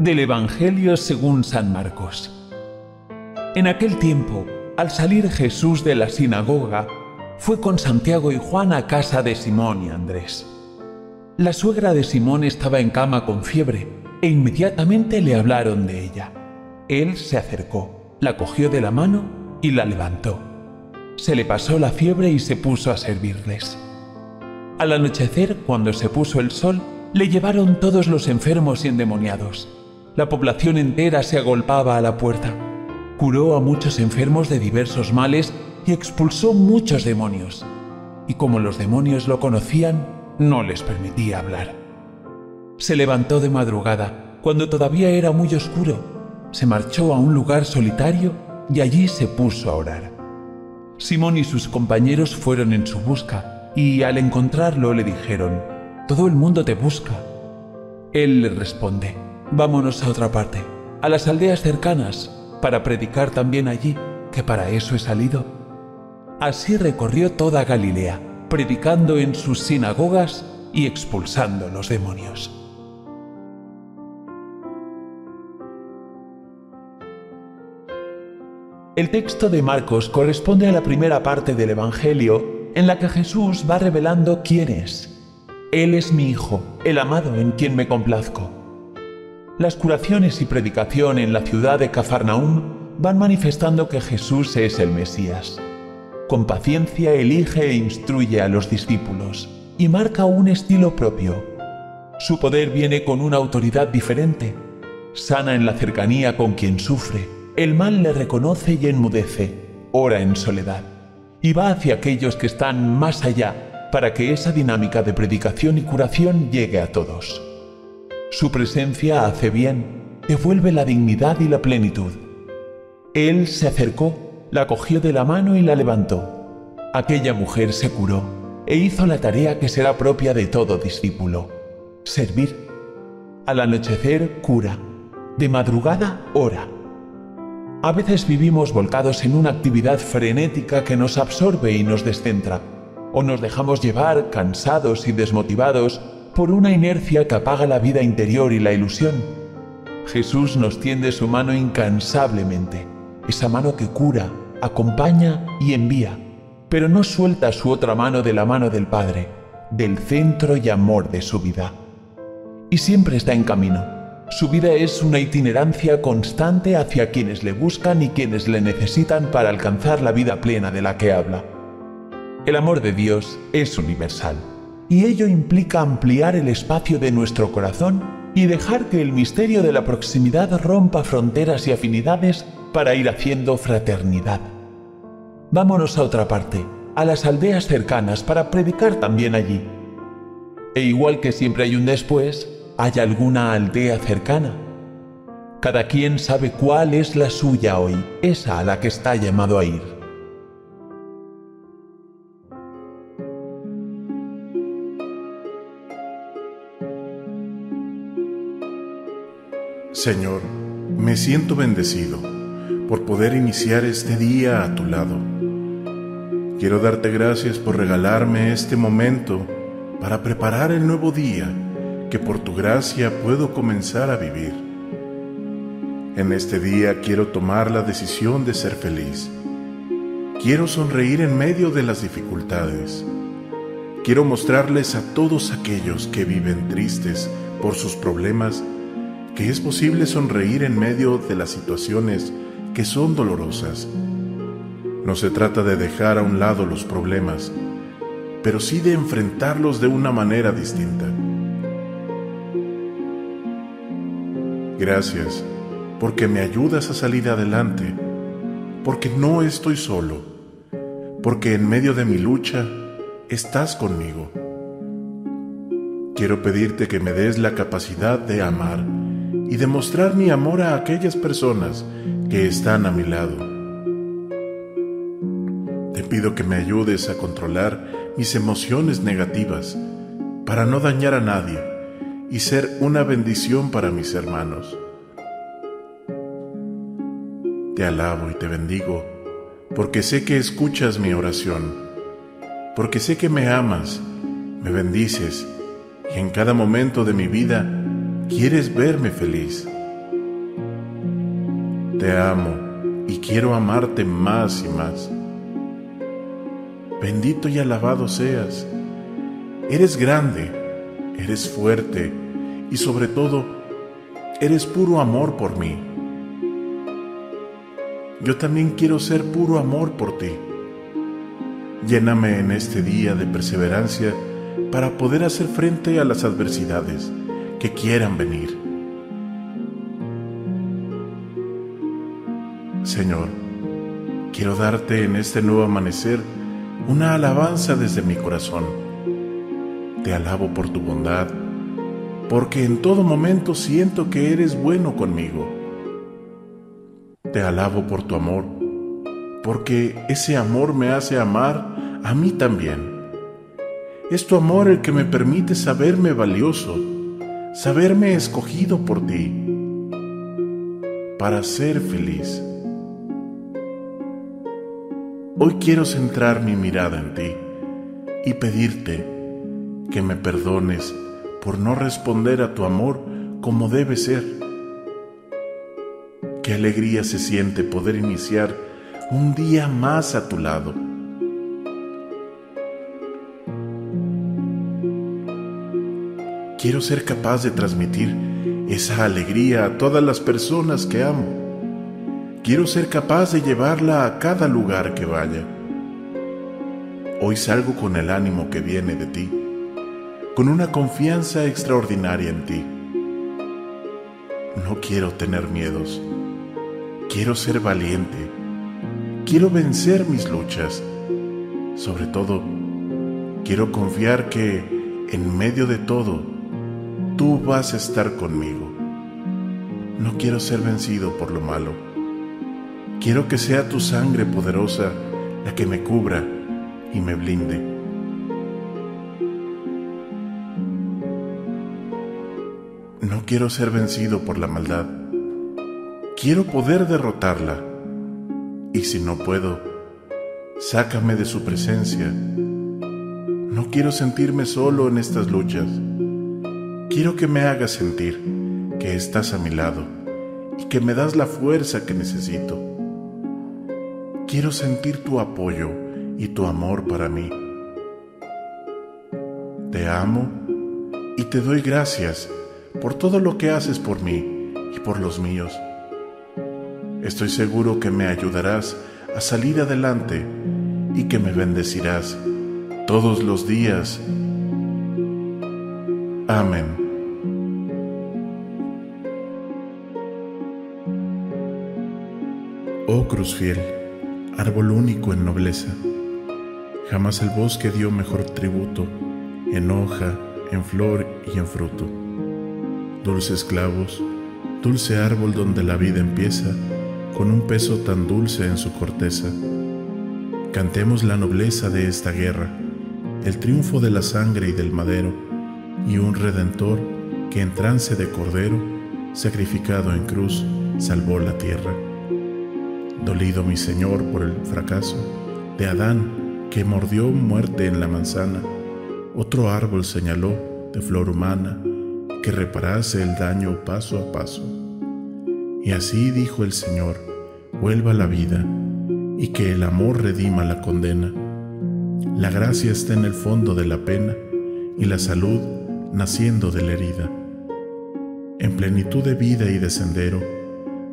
del Evangelio según San Marcos. En aquel tiempo, al salir Jesús de la sinagoga, fue con Santiago y Juan a casa de Simón y Andrés. La suegra de Simón estaba en cama con fiebre e inmediatamente le hablaron de ella. Él se acercó, la cogió de la mano y la levantó. Se le pasó la fiebre y se puso a servirles. Al anochecer, cuando se puso el sol, le llevaron todos los enfermos y endemoniados. La población entera se agolpaba a la puerta. Curó a muchos enfermos de diversos males y expulsó muchos demonios. Y como los demonios lo conocían, no les permitía hablar. Se levantó de madrugada, cuando todavía era muy oscuro, se marchó a un lugar solitario y allí se puso a orar. Simón y sus compañeros fueron en su busca y al encontrarlo le dijeron, Todo el mundo te busca. Él les responde, Vámonos a otra parte, a las aldeas cercanas, para predicar también allí, que para eso he salido. Así recorrió toda Galilea, predicando en sus sinagogas y expulsando los demonios. El texto de Marcos corresponde a la primera parte del Evangelio en la que Jesús va revelando quién es. Él es mi Hijo, el amado en quien me complazco. Las curaciones y predicación en la ciudad de Cafarnaúm van manifestando que Jesús es el Mesías. Con paciencia elige e instruye a los discípulos y marca un estilo propio. Su poder viene con una autoridad diferente, sana en la cercanía con quien sufre el mal le reconoce y enmudece, ora en soledad, y va hacia aquellos que están más allá para que esa dinámica de predicación y curación llegue a todos. Su presencia hace bien, devuelve la dignidad y la plenitud. Él se acercó, la cogió de la mano y la levantó. Aquella mujer se curó e hizo la tarea que será propia de todo discípulo, servir. Al anochecer cura, de madrugada ora a veces vivimos volcados en una actividad frenética que nos absorbe y nos descentra, o nos dejamos llevar, cansados y desmotivados, por una inercia que apaga la vida interior y la ilusión. Jesús nos tiende su mano incansablemente, esa mano que cura, acompaña y envía, pero no suelta su otra mano de la mano del Padre, del centro y amor de su vida. Y siempre está en camino su vida es una itinerancia constante hacia quienes le buscan y quienes le necesitan para alcanzar la vida plena de la que habla. El amor de Dios es universal y ello implica ampliar el espacio de nuestro corazón y dejar que el misterio de la proximidad rompa fronteras y afinidades para ir haciendo fraternidad. Vámonos a otra parte, a las aldeas cercanas para predicar también allí. E igual que siempre hay un después, ¿Hay alguna aldea cercana? Cada quien sabe cuál es la suya hoy, esa a la que está llamado a ir. Señor, me siento bendecido por poder iniciar este día a tu lado. Quiero darte gracias por regalarme este momento para preparar el nuevo día que por tu gracia puedo comenzar a vivir. En este día quiero tomar la decisión de ser feliz. Quiero sonreír en medio de las dificultades. Quiero mostrarles a todos aquellos que viven tristes por sus problemas que es posible sonreír en medio de las situaciones que son dolorosas. No se trata de dejar a un lado los problemas, pero sí de enfrentarlos de una manera distinta. Gracias porque me ayudas a salir adelante, porque no estoy solo, porque en medio de mi lucha estás conmigo. Quiero pedirte que me des la capacidad de amar y demostrar mi amor a aquellas personas que están a mi lado. Te pido que me ayudes a controlar mis emociones negativas para no dañar a nadie y ser una bendición para mis hermanos. Te alabo y te bendigo, porque sé que escuchas mi oración, porque sé que me amas, me bendices y en cada momento de mi vida quieres verme feliz. Te amo y quiero amarte más y más. Bendito y alabado seas. Eres grande, eres fuerte y sobre todo, eres puro amor por mí. Yo también quiero ser puro amor por ti. Lléname en este día de perseverancia para poder hacer frente a las adversidades que quieran venir. Señor, quiero darte en este nuevo amanecer una alabanza desde mi corazón. Te alabo por tu bondad, porque en todo momento siento que eres bueno conmigo. Te alabo por tu amor, porque ese amor me hace amar a mí también. Es tu amor el que me permite saberme valioso, saberme escogido por ti, para ser feliz. Hoy quiero centrar mi mirada en ti y pedirte que me perdones por no responder a tu amor como debe ser. Qué alegría se siente poder iniciar un día más a tu lado. Quiero ser capaz de transmitir esa alegría a todas las personas que amo. Quiero ser capaz de llevarla a cada lugar que vaya. Hoy salgo con el ánimo que viene de ti, con una confianza extraordinaria en ti. No quiero tener miedos, quiero ser valiente, quiero vencer mis luchas. Sobre todo, quiero confiar que en medio de todo, tú vas a estar conmigo. No quiero ser vencido por lo malo Quiero que sea tu sangre poderosa la que me cubra y me blinde. No quiero ser vencido por la maldad. Quiero poder derrotarla. Y si no puedo, sácame de su presencia. No quiero sentirme solo en estas luchas. Quiero que me hagas sentir que estás a mi lado y que me das la fuerza que necesito. Quiero sentir tu apoyo y tu amor para mí. Te amo y te doy gracias por todo lo que haces por mí y por los míos. Estoy seguro que me ayudarás a salir adelante y que me bendecirás todos los días. Amén. Oh Cruz Fiel árbol único en nobleza. Jamás el bosque dio mejor tributo, en hoja, en flor y en fruto. Dulces clavos, dulce árbol donde la vida empieza, con un peso tan dulce en su corteza. Cantemos la nobleza de esta guerra, el triunfo de la sangre y del madero, y un redentor que en trance de cordero, sacrificado en cruz, salvó la tierra. Dolido mi Señor por el fracaso de Adán que mordió muerte en la manzana, otro árbol señaló de flor humana que reparase el daño paso a paso. Y así dijo el Señor, vuelva la vida y que el amor redima la condena. La gracia está en el fondo de la pena y la salud naciendo de la herida. En plenitud de vida y de sendero,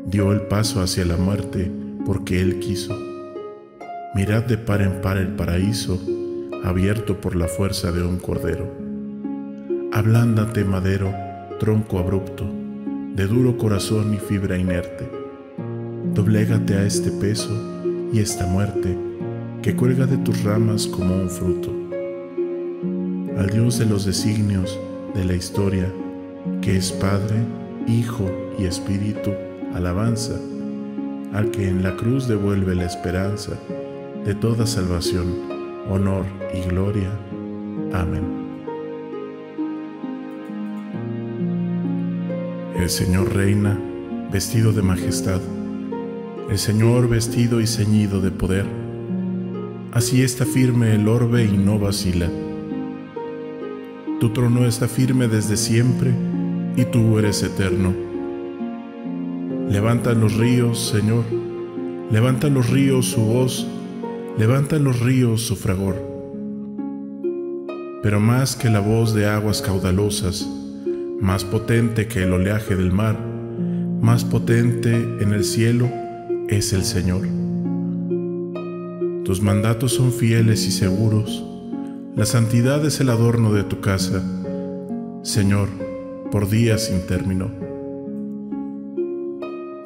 dio el paso hacia la muerte porque Él quiso. Mirad de par en par el paraíso abierto por la fuerza de un cordero. Ablándate, madero, tronco abrupto, de duro corazón y fibra inerte. Doblégate a este peso y esta muerte que cuelga de tus ramas como un fruto. Al Dios de los designios de la historia, que es Padre, Hijo y Espíritu, alabanza al que en la cruz devuelve la esperanza de toda salvación, honor y gloria. Amén. El Señor reina vestido de majestad, el Señor vestido y ceñido de poder. Así está firme el orbe y no vacila. Tu trono está firme desde siempre y tú eres eterno Levantan los ríos, Señor, levantan los ríos su voz, levantan los ríos su fragor. Pero más que la voz de aguas caudalosas, más potente que el oleaje del mar, más potente en el cielo es el Señor. Tus mandatos son fieles y seguros, la santidad es el adorno de tu casa, Señor, por días sin término.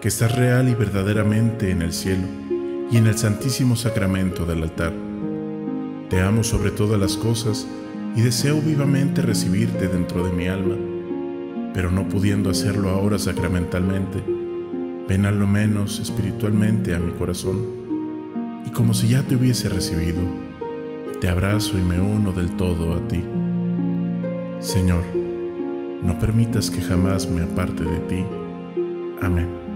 que estás real y verdaderamente en el cielo y en el santísimo sacramento del altar. Te amo sobre todas las cosas y deseo vivamente recibirte dentro de mi alma, pero no pudiendo hacerlo ahora sacramentalmente, ven a lo menos espiritualmente a mi corazón y como si ya te hubiese recibido, te abrazo y me uno del todo a ti. Señor, no permitas que jamás me aparte de ti. Amén.